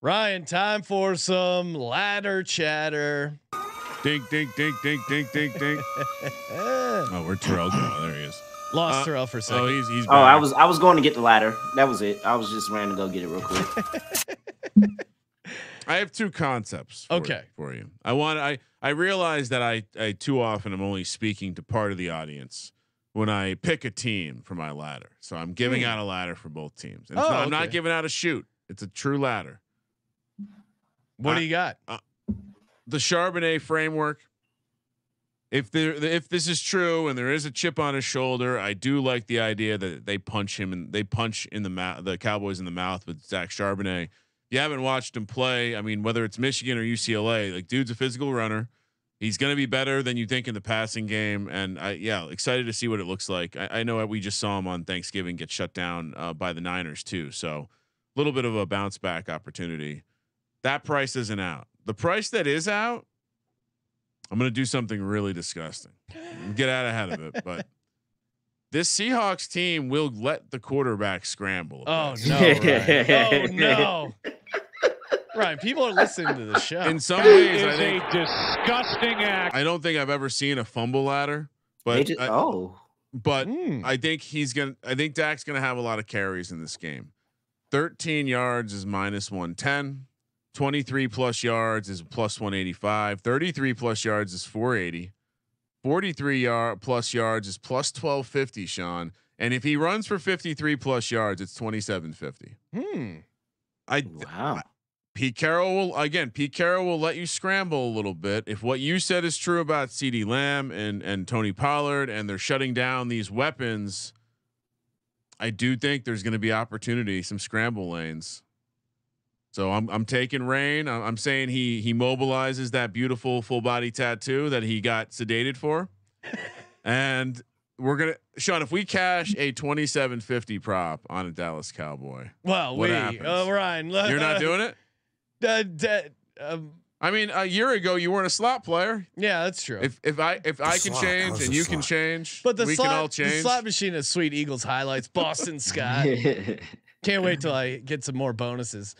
Ryan, time for some ladder chatter. Dink, dink, dink, dink, dink, dink, dink. oh, we're going? Oh, there he is. Lost Uh, Terrell for a second. Oh, he's he's. Oh, I was I was going to get the ladder. That was it. I was just ran to go get it real quick. I have two concepts. For, Okay. For you, I want I I realize that I I too often am only speaking to part of the audience when I pick a team for my ladder. So I'm giving Hmm. out a ladder for both teams. And Oh, not- I'm not giving out a shoot. It's a true ladder. what do you got? the Charbonnet framework. If there, if this is true and there is a chip on his shoulder, I do like the idea that they punch him and they punch in the mouth, the Cowboys in the mouth with Zach Charbonnet. If you haven't watched him play, I mean, whether it's Michigan or UCLA, like dude's a physical runner. He's going to be better than you think in the passing game, and I, yeah, excited to see what it looks like. I, I know we just saw him on Thanksgiving get shut down uh, by the Niners too, so a little bit of a bounce back opportunity. That price isn't out. The price that is out, I'm going to do something really disgusting. Get out ahead of it, but this Seahawks team will let the quarterback scramble. Oh no! Ryan. Oh no! Right, people are listening to the show. In some That ways, I is think a disgusting act. I don't think I've ever seen a fumble ladder, but just, I, oh, but Mm. I think he's gonna. I think Dak's gonna have a lot of carries in this game. 13 yards is minus 110. 23 plus yards is plus 185. 33 plus yards is 480. 43 yard plus yards is plus 1250, Sean. And if he runs for 53 plus yards, it's 2750. Hmm. I Wow. Pete Carroll will again. Pete Carroll will let you scramble a little bit. If what you said is true about CeeDee Lamb and and Tony Pollard, and they're shutting down these weapons, I do think there's going to be opportunity, some scramble lanes. So I'm I'm taking rain. I'm, I'm saying he he mobilizes that beautiful full body tattoo that he got sedated for, and we're gonna Sean. If we cash a 2750 prop on a Dallas Cowboy, Well, What we, happens? uh, Ryan, you're not doing it. Uh, da- um, I mean, a year ago you weren't a slot player. yeah, that's true. If if I if I can slot, change and the you can change, but the we slot, can all the slot machine has sweet Eagles highlights. Boston Scott. Can't wait till I get some more bonuses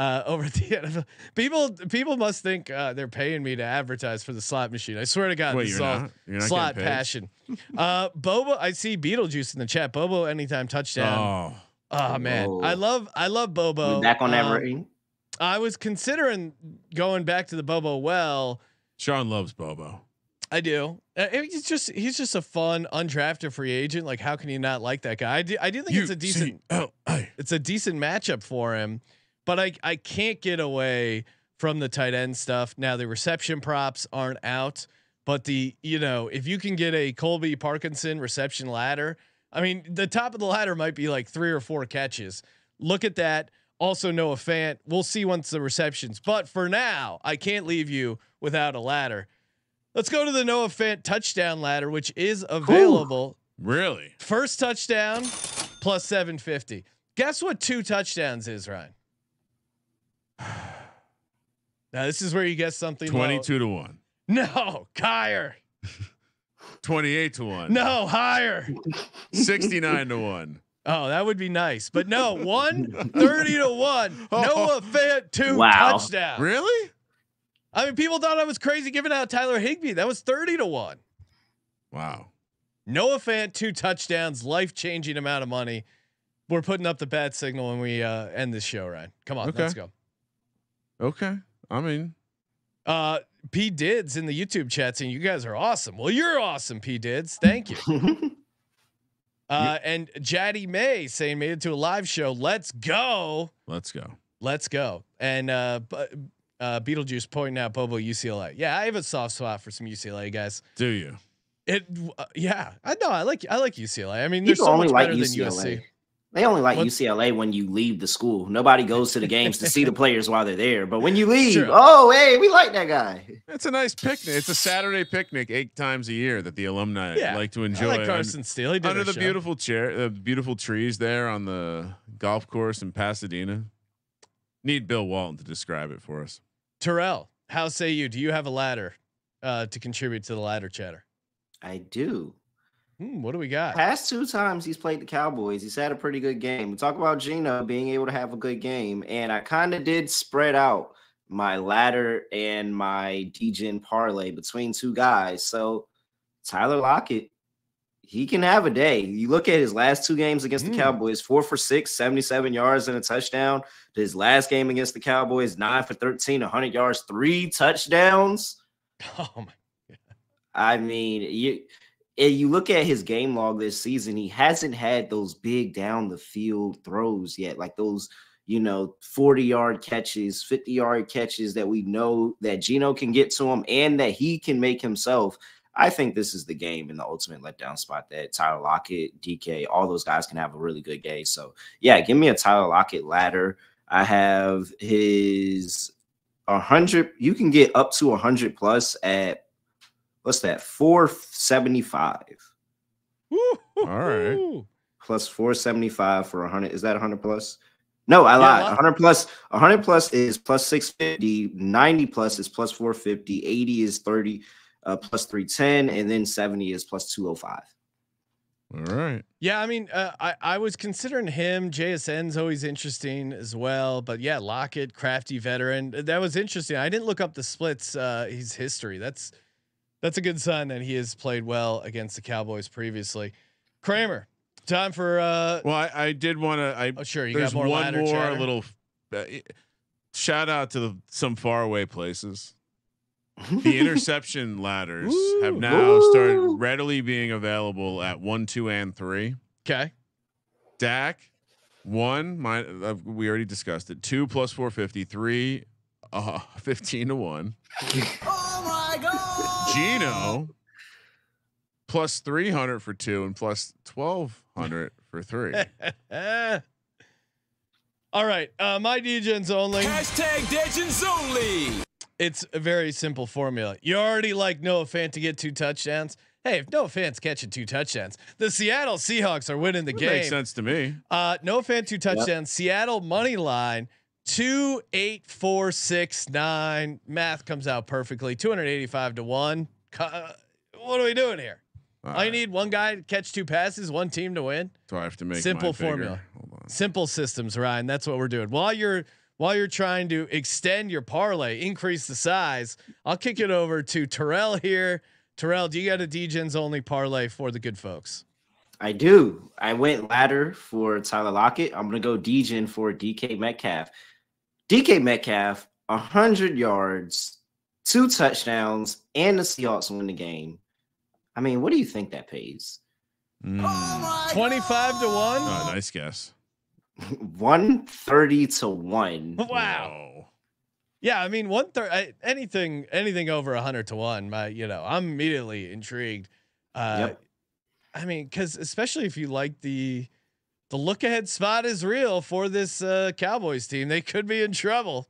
uh, over at the NFL. People people must think uh, they're paying me to advertise for the slot machine. I swear to God, Wait, this you're is all? You're not slot passion. Uh, Bobo, I see Beetlejuice in the chat. Bobo, anytime touchdown. Oh, Oh, man, Whoa. I love I love Bobo. We back on that Um, rating. I was considering going back to the Bobo well. Sean loves Bobo. I do. Uh, he's just he's just a fun undrafted free agent. Like, how can you not like that guy? I do. I do think it's a decent UCLA. it's a decent matchup for him, but I I can't get away from the tight end stuff. Now the reception props aren't out, but the you know if you can get a Colby Parkinson reception ladder, I mean the top of the ladder might be like three or four catches. Look at that. Also Noah Fant. We'll see once the receptions, but for now I can't leave you without a ladder. Let's go to the Noah Fant touchdown ladder, which is available. Really? First touchdown plus 750. Guess what two touchdowns is, Ryan? Now this is where you get something. low. Twenty-two to one. No, higher. Twenty-eight to one. No, higher. Sixty-nine to one. Oh, that would be nice. But no, one 30 to one. Noah Fant two Wow. touchdown. Really? I mean, people thought I was crazy giving out Tyler Higbee. That was 30 to one. Wow. Noah Fant two touchdowns, life changing amount of money. We're putting up the bad signal when we uh, end this show, Ryan. Come on, Okay. let's go. Okay. I mean, Uh, P Dids in the YouTube chat saying you guys are awesome. Well, you're awesome, P Dids. Thank you. Uh, and Jaddy May saying made it to a live show. Let's go. let's go. Let's go. And uh, uh, Beetlejuice pointing out Bobo UCLA. Yeah, I have a soft spot for some UCLA guys. Do you? It, uh, yeah, I know. I like I like UCLA. I mean, they're People so much like better than UCLA. USC. They only like What- UCLA when you leave the school. Nobody goes to the games to see the players while they're there. But when you leave, True. oh hey, we like that guy. It's a nice picnic. It's a Saturday picnic eight times a year that the alumni Yeah, like to I enjoy. like Carson Steele. He did under the show. beautiful chair, the beautiful trees there on the golf course in Pasadena. Need Bill Walton to describe it for us. Terrell. How say you? Do you have a ladder uh, to contribute to the ladder chatter? I do. Hmm, what do we got? Past two times he's played the Cowboys, he's had a pretty good game. We talk about Geno being able to have a good game, and I kind of did spread out my ladder and my Degen parlay between two guys. So Tyler Lockett, he can have a day. You look at his last two games against the Mm. Cowboys, four for six, 77 yards and a touchdown. His last game against the Cowboys, nine for 13, 100 yards, three touchdowns. Oh my. God. I mean, you and you look at his game log this season, he hasn't had those big down the field throws yet, like those, you know, 40 yard catches, 50 yard catches that we know that Geno can get to him and that he can make himself. I think this is the game in the ultimate letdown spot that Tyler Lockett, DK, all those guys can have a really good game. So, yeah, give me a Tyler Lockett ladder. I have his 100. You can get up to 100 plus at what's that? 475. All right. Plus 475 for 100. Is that 100 plus? No, I lied. lot- 100 plus 100 plus is plus 650, 90 plus is plus 450, 80 is 30 uh, plus 310 and then 70 is plus 205. All right. Yeah, I mean, uh, I I was considering him. JSN's always interesting as well, but yeah, Lockett, crafty veteran. That was interesting. I didn't look up the splits. Uh, his history. That's that's a good sign that he has played well against the Cowboys previously. Kramer, Time for uh Well, I, I did want to. I oh sure, you there's got more one more chatter? little uh, shout out to the, some faraway places. The interception ladders have Ooh. now started readily being available at one, two, and three. Okay. Dak, one, my, uh, we already discussed it. Two plus 450, three, uh, 15 to one. Geno plus 300 for two and plus 1200 for three. All right. Uh my Degens only. Hashtag Legends only. It's a very simple formula. You already like Noah Fant to get two touchdowns. Hey, if Noah Fant's catching two touchdowns, the Seattle Seahawks are winning the That game. makes sense to me. Uh, Noah Fant two touchdowns. Seattle money line two eight four six nine. Math comes out perfectly. Two hundred eighty five to one. Uh, what are we doing here? All All you right. need one guy to catch two passes, one team to win. So I have to make Simple formula. Hold on. Simple systems, Ryan. That's what we're doing. While you're while you're trying to extend your parlay, increase the size, I'll kick it over to Terrell here. Terrell, do you got a Degens only parlay for the good folks? I do. I went ladder for Tyler Lockett. I'm gonna go Degen for DK Metcalf. DK Metcalf, hundred yards, two touchdowns, and the Seahawks win the game. I mean, what do you think that pays? Mm. Twenty five to one. Oh, nice guess. One thirty to one. Wow. Whoa. Yeah, I mean one third. Anything anything over hundred to one. My, you know, I'm immediately intrigued. Uh, Yep. I mean, because especially if you like the the look ahead spot is real for this uh, Cowboys team. They could be in trouble.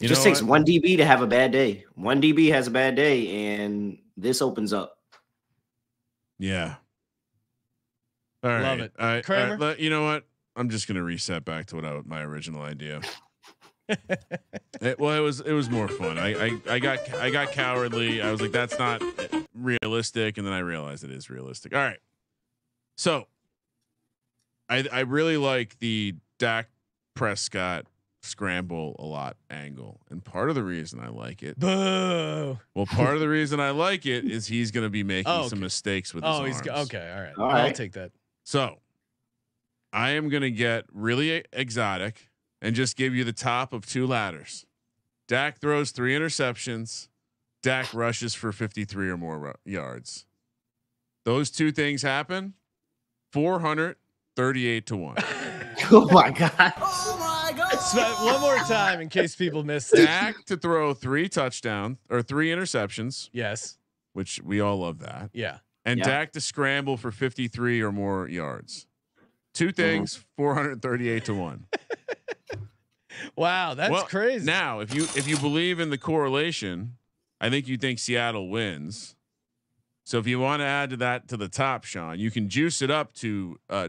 It just takes what? one DB to have a bad day. One DB has a bad day, and this opens up. Yeah. All right. Love it. All right, Kramer? all right, let- you know what? I'm just gonna reset back to what I, my original idea. It- well, it was it was more fun. I, I I got I got cowardly. I was like, that's not realistic, and then I realized it is realistic. All right. So, I I really like the Dak Prescott scramble a lot angle, and part of the reason I like it, Boo. well, part of the reason I like it is he's going to be making Oh, some mistakes with oh, his Oh, he's arms. okay. All right. All I'll take that. So I am going to get really exotic and just give you the top of two ladders. Dak throws three interceptions. Dak rushes for 53 or more ru- yards. Those two things happen 438 to 1. Oh my god! Oh my god. So, one more time in case people missed it. Dak to throw three touchdowns or three interceptions, Yes. which we all love that. Yeah. And Yeah. Dak to scramble for 53 or more yards. Two things, 438 to 1. Wow, that's Well, crazy. Now, if you if you believe in the correlation, I think you think Seattle wins. So if you want to add to that to the top, Sean, you can juice it up to uh,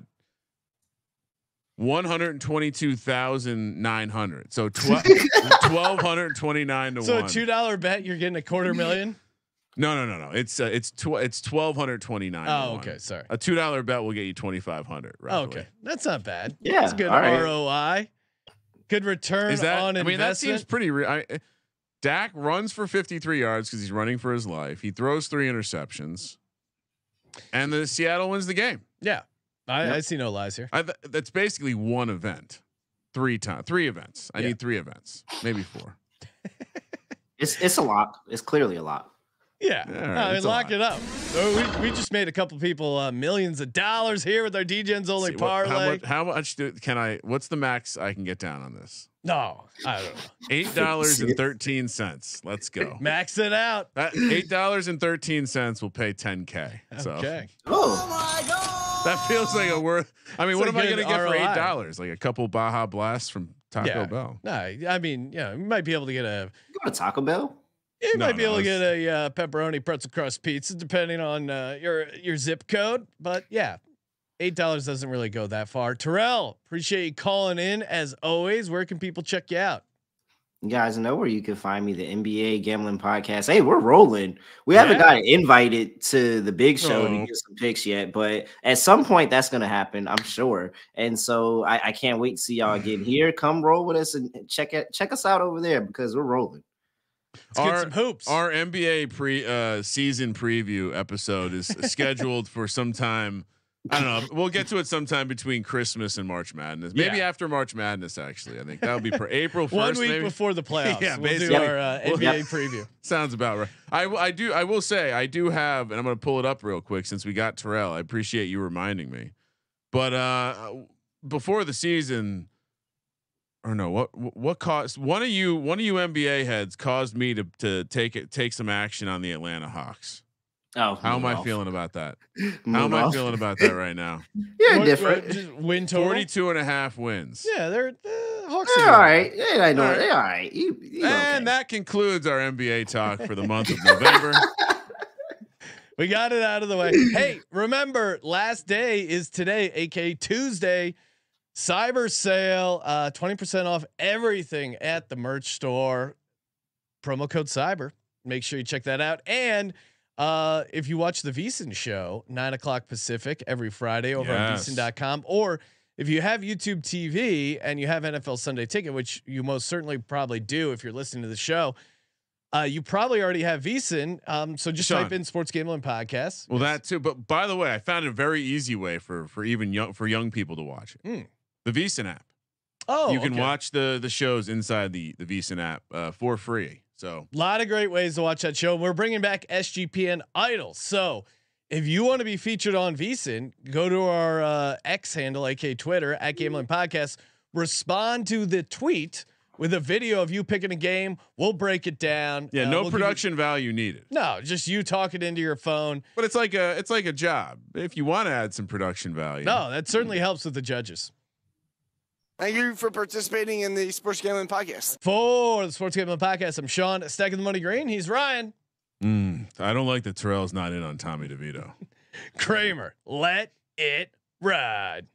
one hundred twenty-two thousand nine hundred. So twelve hundred twenty-nine to so one. So a two dollar bet, you're getting a quarter million. no, no, no, no. It's uh, it's tw- it's twelve hundred twenty-nine. Oh, okay. Sorry. A two dollar bet will get you twenty-five hundred. Oh, okay, that's not bad. Yeah, that's good all right. ROI. Good return Is that? on I mean, that seems pretty. Re- I, Dak runs for 53 yards because he's running for his life. He throws three interceptions, and the Seattle wins the game. yeah, I, Yep. I see no lies here. I, th- that's basically one event, three times, three events. I Yeah. need three events, maybe four. It's it's a lot. It's clearly a lot. Yeah, Yeah, all right, I mean, lock lot. it up. So we, we just made a couple people uh, millions of dollars here with our Degens only See, what- parlay. how much? How much do, can I? What's the max I can get down on this? no, I don't know. Eight dollars and thirteen cents. Let's go. Max it out. That eight dollars and thirteen cents will pay ten k. So Okay. Oh, that feels like a worth. I mean, It's what a am I going to get for eight dollars? Like a couple Baja Blasts from Taco Yeah. Bell. No, I mean, yeah, you might be able to get a go to Taco Bell. You No, might be no, able to get a uh, pepperoni pretzel crust pizza, depending on uh, your your zip code. But yeah, eight dollars doesn't really go that far. Terrell, appreciate you calling in as always. Where can people check you out? You guys know where you can find me, the NBA Gambling Podcast. Hey, we're rolling. We haven't got invited to the big show Oh. to get some picks yet, but at some point that's going to happen, I'm sure. And so I, I can't wait to see y'all again here. Come roll with us and check it, check us out over there because we're rolling. Let's get Our- some hoops. Our NBA pre uh, season preview episode is scheduled for sometime I don't know. We'll get to it sometime between Christmas and March Madness. Maybe Yeah. after March Madness. Actually, I think that would be for April 1st. One week maybe before the playoffs. Yeah, we'll do our uh, NBA preview. sounds about right. I I do I will say I do have, and I'm going to pull it up real quick since we got Terrell. I appreciate you reminding me. But uh before the season, or no, what what caused one of you one of you NBA heads caused me to to take it take some action on the Atlanta Hawks. Oh, How am move I feeling about that? Move How am I feeling about that right now? You're What- different. what, just win total. 42 and a half wins. Yeah, they're uh, Hawks. They're are all good. right. Yeah, I know. All right. They're all right. You, you And okay. that concludes our NBA talk for the month of November. We got it out of the way. hey, remember, last day is today, aka Tuesday. Cyber sale, uh, 20% off everything at the merch store. Promo code cyber. Make sure you check that out. And uh, if you watch the VSiN show, nine o'clock Pacific every Friday over Yes. on VSiN.com, or if you have YouTube TV and you have NFL Sunday Ticket, which you most certainly probably do if you're listening to the show, uh, you probably already have VSiN. Um, so just Sean. type in Sports Gambling Podcast. Well, that too. But by the way, I found a very easy way for for even young for young people to watch it. Mm. The VSiN app. Oh, you can okay. watch the the shows inside the the VSiN app uh, for free. So A lot of great ways to watch that show. We're bringing back SGPN Idols. So if you want to be featured on VSiN, go to our uh, X handle, aka Twitter, at Gambling Podcast. Respond to the tweet with a video of you picking a game. We'll break it down. yeah, Uh, no we'll give you- production value needed. no, just you talking into your phone. But it's like a it's like a job. If you want to add some production value. No, that certainly helps with the judges. Thank you for participating in the Sports Gambling Podcast. For the Sports Gambling Podcast, I'm Sean, stacking the money green. He's Ryan Mm, I don't like that Terrell's not in on Tommy DeVito. Kramer. Let it ride.